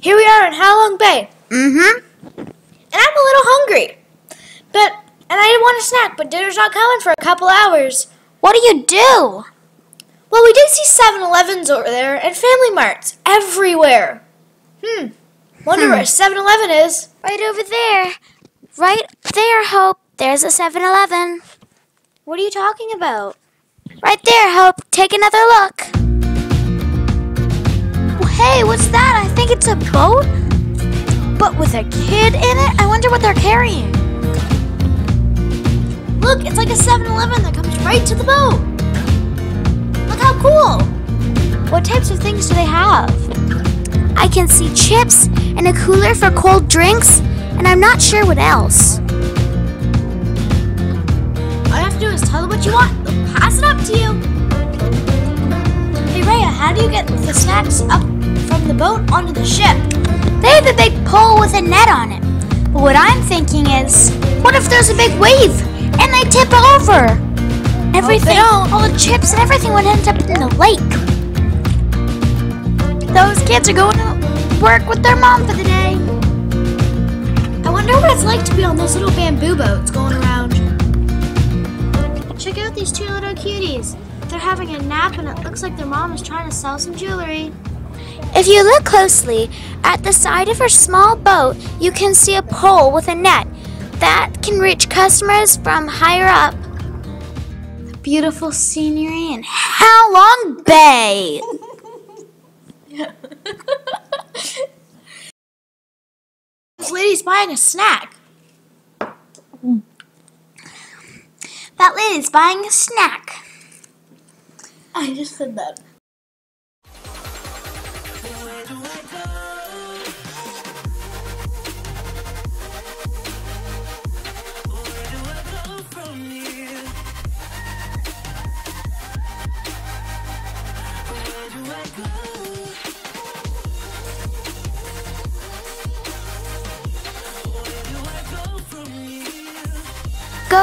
Here we are in Halong Bay, Mm-hmm. and I'm a little hungry. But and I didn't want a snack, but dinner's not coming for a couple hours. What do you do? Well, we did see 7-Elevens over there and Family Marts everywhere. Hmm. Wonder Hmm. where 7-Eleven is. Right over there. Right there, Hope. There's a 7-Eleven. What are you talking about? Right there, Hope. Take another look. Well, hey, what's that? It's a boat. But with a kid in it? I wonder what they're carrying. Look, it's like a 7-Eleven that comes right to the boat. Look how cool. What types of things do they have? I can see chips and a cooler for cold drinks, and I'm not sure what else. All you have to do is tell them what you want. They'll pass it up to you. Hey, Rhea, how do you get the snacks up from the boat onto the ship? They have a big pole with a net on it. But what I'm thinking is, what if there's a big wave and they tip over? Everything, oh, don't. all the chips and everything would end up in the lake. Those kids are going to work with their mom for the day. I wonder what it's like to be on those little bamboo boats going around. Check out these two little cuties. They're having a nap and it looks like their mom is trying to sell some jewelry. If you look closely, at the side of her small boat, you can see a pole with a net that can reach customers from higher up. The Beautiful scenery in Halong Bay. This lady's buying a snack. That lady's buying a snack. I just said that. Go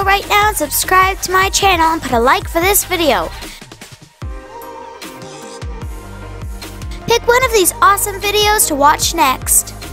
right now and subscribe to my channel and put a like for this video. Pick one of these awesome videos to watch next.